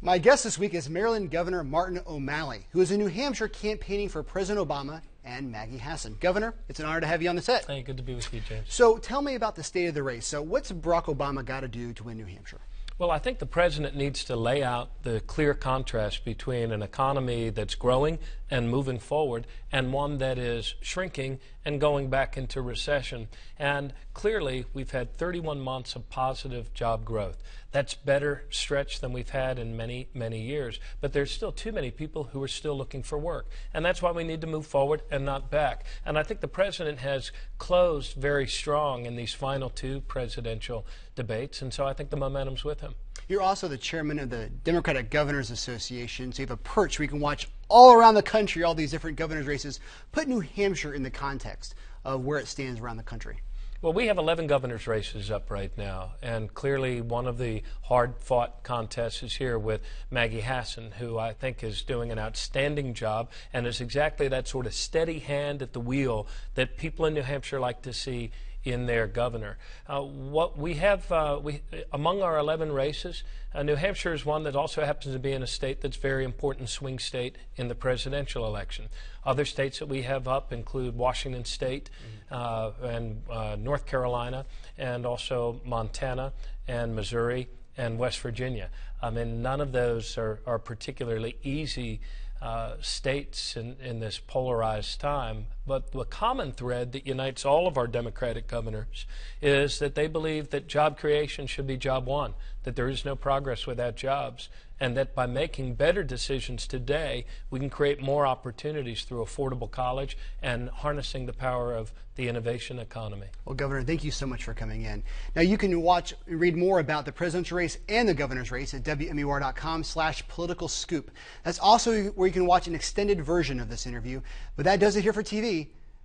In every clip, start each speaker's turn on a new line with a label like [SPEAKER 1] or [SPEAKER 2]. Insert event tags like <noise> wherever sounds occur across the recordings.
[SPEAKER 1] My guest this week is Maryland Governor Martin O'Malley, who is in New Hampshire campaigning for President Obama and Maggie Hassan. Governor, it's an honor to have you on the set.
[SPEAKER 2] Hey, good to be with you, James.
[SPEAKER 1] So tell me about the state of the race. So what's Barack Obama got to do to win New Hampshire?
[SPEAKER 2] Well, I think the president needs to lay out the clear contrast between an economy that's growing and moving forward and one that is shrinking and going back into recession. And clearly, we've had 31 months of positive job growth. That's better stretch than we've had in many, many years. But there's still too many people who are still looking for work. And that's why we need to move forward and not back. And I think the president has closed very strong in these final two presidential debates. And so I think the momentum's with him.
[SPEAKER 1] You're also the chairman of the Democratic Governors Association, so you have a perch where you can watch all around the country all these different governors' races. Put New Hampshire in the context of where it stands around the country.
[SPEAKER 2] Well, we have 11 governors' races up right now, and clearly one of the hard fought contests is here with Maggie Hassan, who I think is doing an outstanding job and is exactly that sort of steady hand at the wheel that people in New Hampshire like to see in their governor. Uh, what we have uh, we, among our 11 races, uh, New Hampshire is one that also happens to be in a state that's very important swing state in the presidential election. Other states that we have up include Washington State mm-hmm. and uh, North Carolina, and also Montana and Missouri and West Virginia. I mean, none of those are, are particularly easy uh, states in, in this polarized time. But the common thread that unites all of our Democratic governors is that they believe that job creation should be job one, that there is no progress without jobs, and that by making better decisions today, we can create more opportunities through affordable college and harnessing the power of the innovation economy.
[SPEAKER 1] Well, Governor, thank you so much for coming in. Now, you can watch, and read more about the presidential race and the governor's race at WMUR.com slash political scoop. That's also where you can watch an extended version of this interview. But that does it here for TV.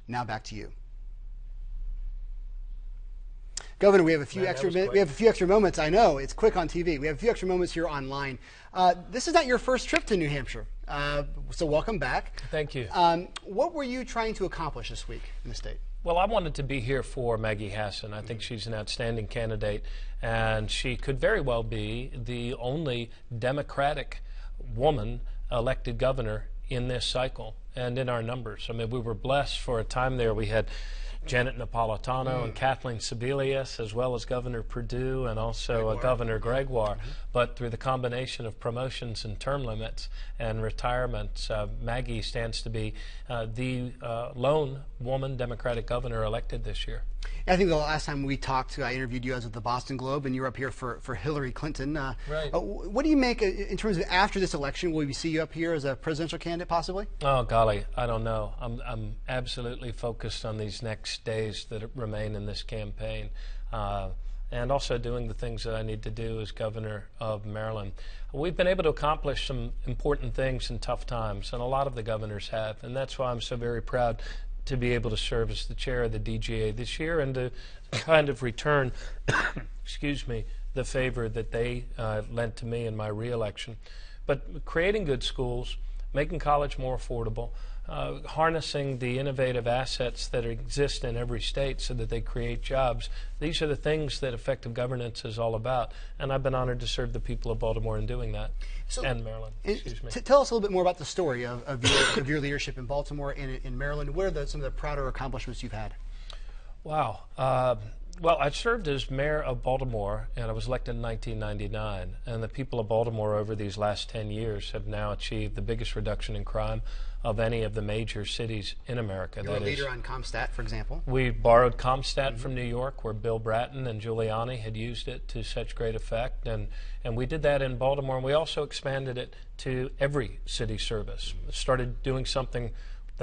[SPEAKER 1] Now back to you. Governor, we have a few Man, extra we have a few extra moments. I know it's quick on TV. We have a few extra moments here online. Uh, this is not your first trip to New Hampshire, uh, so welcome back.
[SPEAKER 2] Thank you.
[SPEAKER 1] Um, what were you trying to accomplish this week in the state?
[SPEAKER 2] Well, I wanted to be here for Maggie Hassan. I think she's an outstanding candidate, and she could very well be the only Democratic woman elected governor in this cycle and in our numbers. I mean, we were blessed for a time there. We had Janet Napolitano mm. and Kathleen Sebelius, as well as Governor Perdue and also uh, Governor Gregoire. Mm-hmm. But through the combination of promotions and term limits and retirements, uh, Maggie stands to be uh, the uh, lone woman Democratic governor elected this year.
[SPEAKER 1] I think the last time we talked, I interviewed you guys with the Boston Globe, and you were up here for, for Hillary Clinton.
[SPEAKER 2] Uh, right.
[SPEAKER 1] Uh, what do you make in terms of after this election? Will we see you up here as a presidential candidate, possibly?
[SPEAKER 2] Oh, golly, I don't know. I'm, I'm absolutely focused on these next days that remain in this campaign. Uh, and also doing the things that I need to do as governor of Maryland. We've been able to accomplish some important things in tough times, and a lot of the governors have, and that's why I'm so very proud to be able to serve as the chair of the DGA this year and to kind of return, <coughs> excuse me, the favor that they uh, lent to me in my reelection. But creating good schools, making college more affordable, uh, harnessing the innovative assets that exist in every state so that they create jobs. These are the things that effective governance is all about. And I've been honored to serve the people of Baltimore in doing that. So, and Maryland. Excuse me.
[SPEAKER 1] tell us a little bit more about the story of, of, your, of your, leadership in Baltimore and in Maryland. What are the, some of the prouder accomplishments you've had?
[SPEAKER 2] Wow. Uh, well, I served as mayor of Baltimore, and I was elected in 1999. And the people of Baltimore over these last 10 years have now achieved the biggest reduction in crime of any of the major cities in America.
[SPEAKER 1] You're that a leader is, on CompStat, for example.
[SPEAKER 2] We borrowed CompStat mm-hmm. from New York, where Bill Bratton and Giuliani had used it to such great effect, and and we did that in Baltimore. And we also expanded it to every city service. Started doing something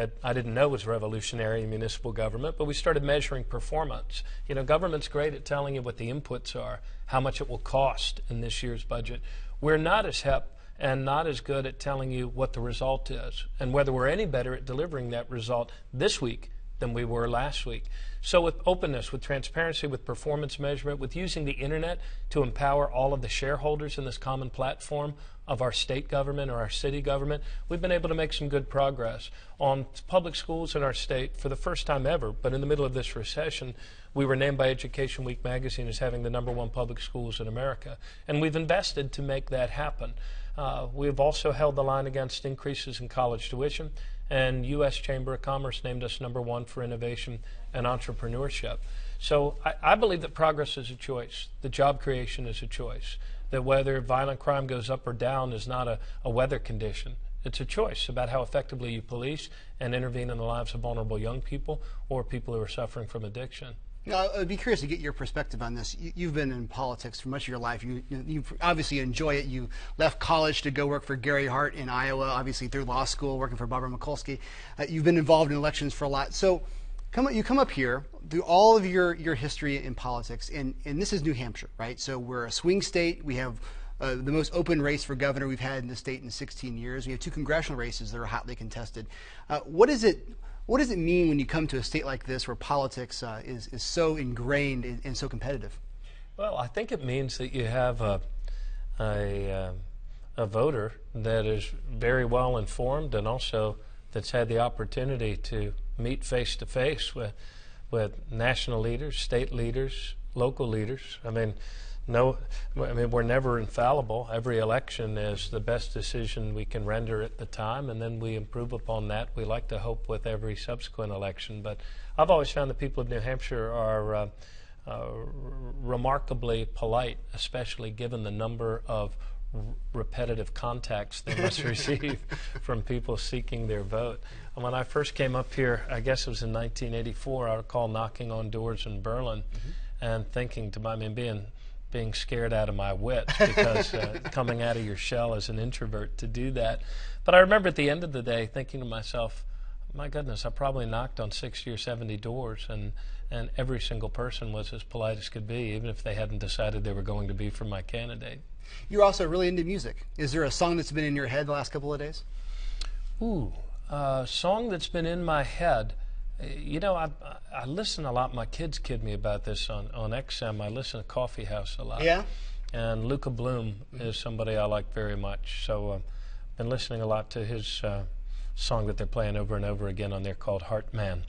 [SPEAKER 2] that I didn't know was revolutionary in municipal government, but we started measuring performance. You know, government's great at telling you what the inputs are, how much it will cost in this year's budget. We're not as hep and not as good at telling you what the result is and whether we're any better at delivering that result this week than we were last week. So, with openness, with transparency, with performance measurement, with using the internet to empower all of the shareholders in this common platform of our state government or our city government, we've been able to make some good progress on public schools in our state for the first time ever. But in the middle of this recession, we were named by Education Week magazine as having the number one public schools in America. And we've invested to make that happen. Uh, we've also held the line against increases in college tuition, and U.S. Chamber of Commerce named us number one for innovation and entrepreneurship. So I, I believe that progress is a choice. The job creation is a choice. That whether violent crime goes up or down is not a, a weather condition. It's a choice about how effectively you police and intervene in the lives of vulnerable young people or people who are suffering from addiction.
[SPEAKER 1] Now, I'd be curious to get your perspective on this. You, have been in politics for much of your life. You, you obviously enjoy it. You left college to go work for Gary Hart in Iowa, obviously through law school, working for Barbara Mikulski. Uh, you've been involved in elections for a lot. So, come, you come up here through all of your, your history in politics, and, and this is New Hampshire, right? So, we're a swing state. We have uh, the most open race for governor we've had in the state in 16 years. We have two congressional races that are hotly contested. Uh, what is it? What does it mean when you come to a state like this where politics uh, is, is so ingrained and, and, so competitive?
[SPEAKER 2] Well, I think it means that you have a, a, uh, a voter that is very well informed and also that's had the opportunity to meet face to face with with national leaders, state leaders, local leaders. I mean, no, I mean, we're never infallible. Every election is the best decision we can render at the time, and then we improve upon that. We like to hope with every subsequent election. But I've always found the people of New Hampshire are uh, uh, remarkably polite, especially given the number of r- repetitive contacts they must <laughs> receive from people seeking their vote. And when I first came up here, I guess it was in 1984, I recall knocking on doors in Berlin mm-hmm. and thinking to my, I mean, being being scared out of my wits because uh, <laughs> coming out of your shell as an introvert to do that. But I remember at the end of the day thinking to myself, my goodness, I probably knocked on 60 or 70 doors, and, and every single person was as polite as could be, even if they hadn't decided they were going to be for my candidate.
[SPEAKER 1] You're also really into music. Is there a song that's been in your head the last couple of days?
[SPEAKER 2] Ooh, a song that's been in my head. You know, I, I listen a lot. My kids kid me about this on, on XM. I listen to Coffee House a lot.
[SPEAKER 1] Yeah.
[SPEAKER 2] And Luka Bloom mm-hmm. is somebody I like very much. So I've uh, been listening a lot to his uh, song that they're playing over and over again on there called Heart Man.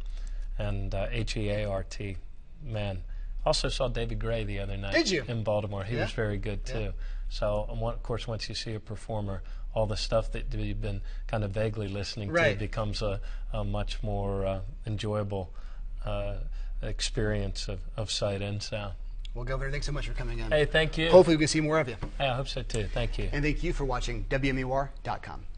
[SPEAKER 2] And H E A R T, Man. Also saw David Gray the other night.
[SPEAKER 1] Did you?
[SPEAKER 2] In Baltimore. He
[SPEAKER 1] yeah.
[SPEAKER 2] was very good too. Yeah. So, of course, once you see a performer, all the stuff that you've been kind of vaguely listening
[SPEAKER 1] right.
[SPEAKER 2] to becomes a, a much more uh, enjoyable uh, experience of, of sight and sound.
[SPEAKER 1] Well, Governor, thanks so much for coming in.
[SPEAKER 2] Hey, thank you.
[SPEAKER 1] Hopefully, we can see more of you.
[SPEAKER 2] Hey, I hope so too. Thank you.
[SPEAKER 1] And thank you for watching WMUR.com.